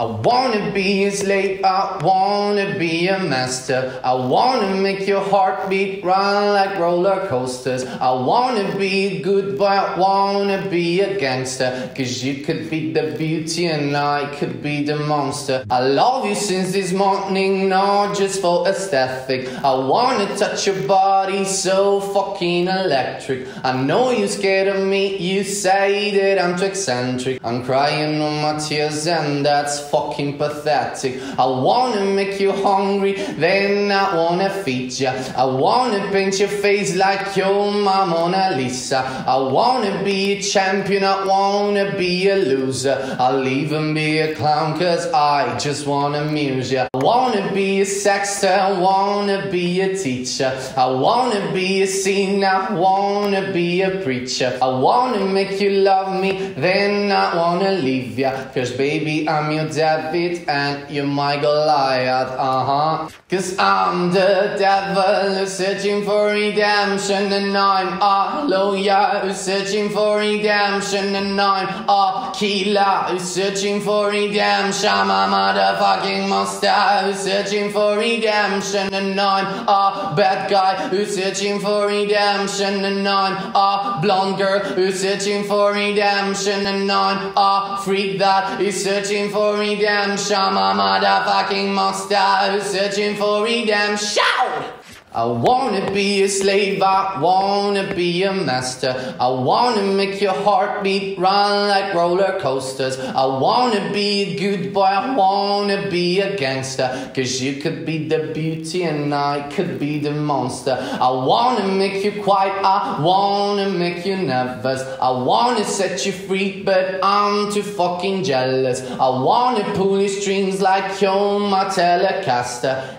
I wanna be a slave, I wanna be a master. I wanna make your heartbeat run like roller coasters. I wanna be a good boy, I wanna be a gangster. Cause you could be the beauty and I could be the monster. I love you since this morning, not just for aesthetic. I wanna touch your body so fucking electric. I know you're scared of me, you say that I'm too eccentric. I'm crying on my tears and that's fucking pathetic. I wanna make you hungry, then I wanna feed ya. I wanna paint your face like you're my Mona Lisa. I wanna be a champion, I wanna be a loser. I'll even be a clown cause I just wanna amuse ya. I wanna be a sexter, I wanna be a teacher. I wanna be a singer, I wanna be a preacher. I wanna make you love me, then I wanna leave ya. Cause baby, I'm your David and you're my Goliath, uh huh. Cause I'm the devil who's searching for redemption, and I'm a lawyer who's searching for redemption, and I'm a killer who's searching for redemption. I'm a motherfucking monster who's searching for redemption, and I'm a bad guy who's searching for redemption, and I'm a blonde girl who's searching for redemption, and I'm a freak that is searching for redemption. I'm a motherfucking monster searching for redemption. I wanna be a slave, I wanna be a master. I wanna make your heartbeat run like roller coasters. I wanna be a good boy, I wanna be a gangster. Cause you could be the beauty and I could be the monster. I wanna make you quiet, I wanna make you nervous. I wanna set you free, but I'm too fucking jealous. I wanna pull your strings like you're my telecaster.